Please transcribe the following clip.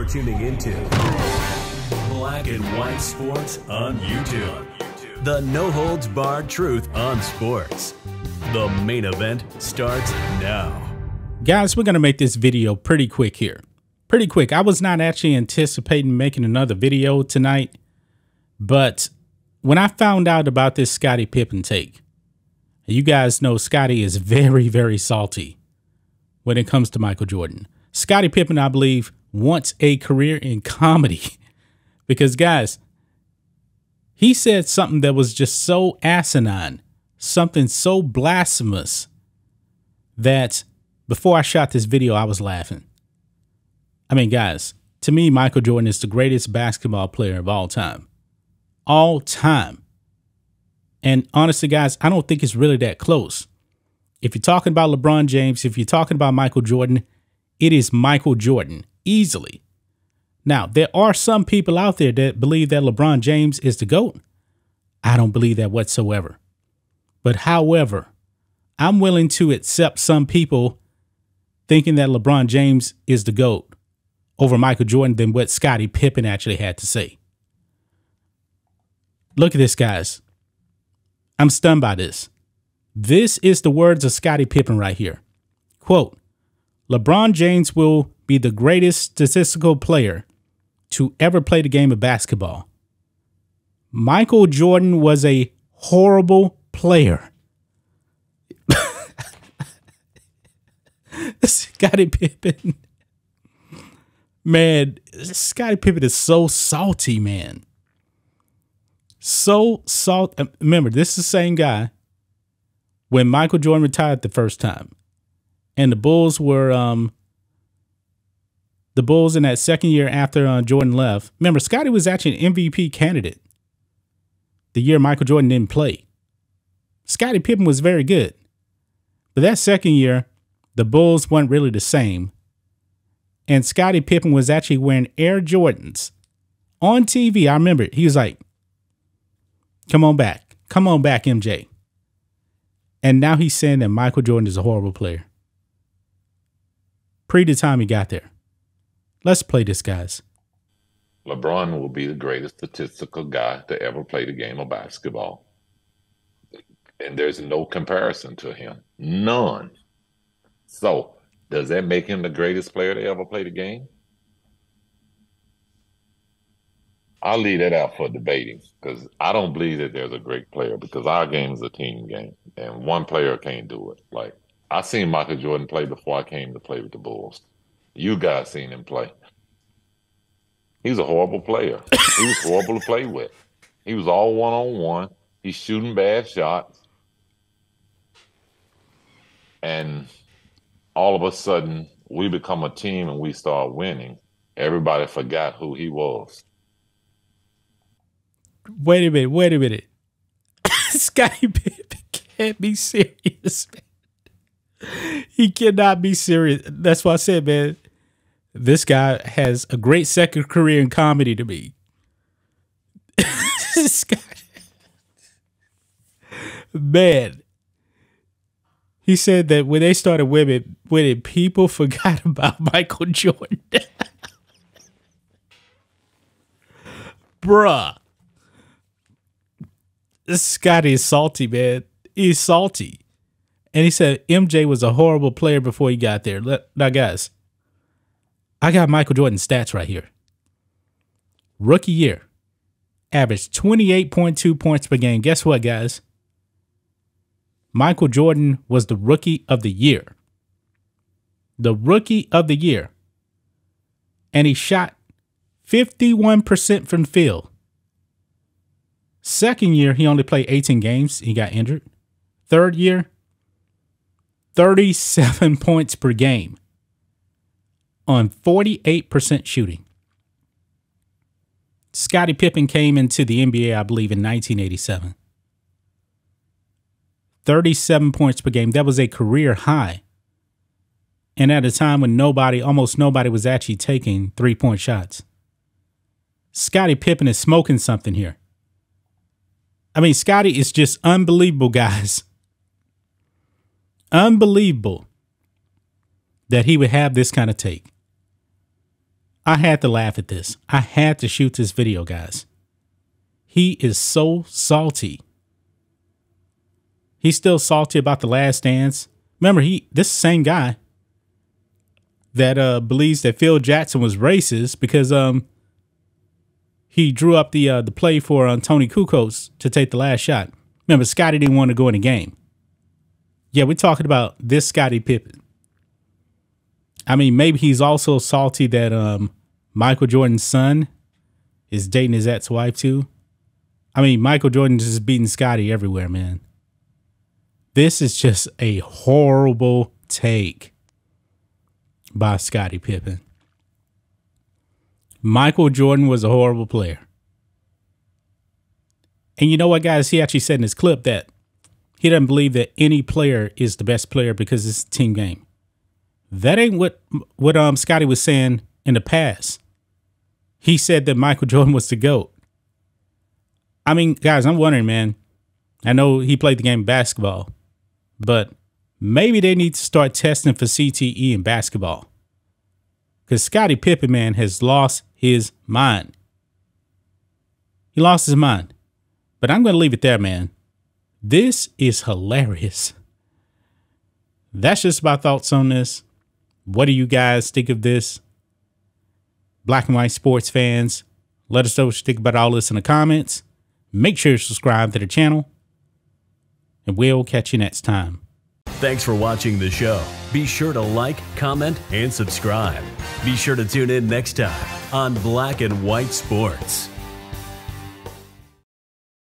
You're tuning into Black and White Sports on YouTube. The no holds barred truth on sports. The main event starts now. Guys, we're going to make this video pretty quick here. Pretty quick. I was not actually anticipating making another video tonight, but when I found out about this Scottie Pippen take, you guys know Scottie is very, very salty when it comes to Michael Jordan. Scottie Pippen, I believe, wants a career in comedy because, guys, he said something that was just so asinine, something so blasphemous that before I shot this video, I was laughing. I mean, guys, to me, Michael Jordan is the greatest basketball player of all time. All time. And honestly, guys, I don't think it's really that close. If you're talking about LeBron James, if you're talking about Michael Jordan, it is Michael Jordan easily. Now, there are some people out there that believe that LeBron James is the GOAT. I don't believe that whatsoever. But however, I'm willing to accept some people thinking that LeBron James is the GOAT over Michael Jordan than what Scottie Pippen actually had to say. Look at this, guys. I'm stunned by this. This is the words of Scottie Pippen right here. Quote, LeBron James will be the greatest statistical player to ever play the game of basketball. Michael Jordan was a horrible player. Scottie Pippen. Man, Scottie Pippen is so salty, man so salt. Uh, remember, this is the same guy when Michael Jordan retired the first time, and the Bulls were um the Bulls in that second year after uh, Jordan left. Remember, Scottie was actually an MVP candidate the year Michael Jordan didn't play. Scottie Pippen was very good, but that second year, the Bulls weren't really the same. And Scottie Pippen was actually wearing Air Jordans on TV. I remember it. he was like, Come on back. Come on back, MJ. And now he's saying that Michael Jordan is a horrible player. Pre the time he got there. Let's play this, guys. LeBron will be the greatest statistical guy to ever play the game of basketball. And there's no comparison to him. None. So, does that make him the greatest player to ever play the game? I'll leave that out for debating because I don't believe that there's a great player because our game is a team game and one player can't do it. Like I seen Michael Jordan play before I came to play with the Bulls. You guys seen him play. He's a horrible player. he was horrible to play with. He was all one on one. He's shooting bad shots. And all of a sudden, we become a team and we start winning. Everybody forgot who he was wait a minute, wait a minute. Scottie Pippen can't be serious, man. He cannot be serious. That's why I said, man, this guy has a great second career in comedy to me. man, he said that when they started winning, winning people forgot about Michael Jordan. Bruh. Scottie is salty, man. He's salty. And he said MJ was a horrible player before he got there. Now, guys, I got Michael Jordan stats right here. Rookie year, averaged 28.2 points per game. Guess what, guys? Michael Jordan was the rookie of the year. The rookie of the year. And he shot 51% from field. Second year, he only played 18 games. He got injured. Third year, 37 points per game on 48% shooting. Scottie Pippen came into the NBA, I believe, in 1987. 37 points per game. That was a career high. And at a time when nobody, almost nobody, was actually taking three point shots. Scottie Pippen is smoking something here. I mean, Scottie is just unbelievable, guys. Unbelievable that he would have this kind of take. I had to laugh at this. I had to shoot this video, guys. He is so salty. He's still salty about the last dance. Remember, he this same guy that uh believes that Phil Jackson was racist because um he drew up the uh, the play for uh, Toni Kukoc to take the last shot. Remember, Scottie didn't want to go in the game. Yeah, we're talking about this Scottie Pippen. I mean, maybe he's also salty that um Michael Jordan's son is dating his ex-wife too. I mean, Michael Jordan just beating Scottie everywhere, man. This is just a horrible take by Scottie Pippen. Michael Jordan was a horrible player. And you know what, guys? He actually said in his clip that he doesn't believe that any player is the best player because it's a team game. That ain't what what um Scottie was saying in the past. He said that Michael Jordan was the GOAT. I mean, guys, I'm wondering, man. I know he played the game basketball, but maybe they need to start testing for CTE in basketball. Because Scottie Pippen, man, has lost his mind. He lost his mind. But I'm going to leave it there, man. This is hilarious. That's just my thoughts on this. What do you guys think of this? Black and white sports fans, let us know what you think about all this in the comments. Make sure you subscribe to the channel, and we'll catch you next time. Thanks for watching the show. Be sure to like, comment, and subscribe. Be sure to tune in next time on Black and White Sports.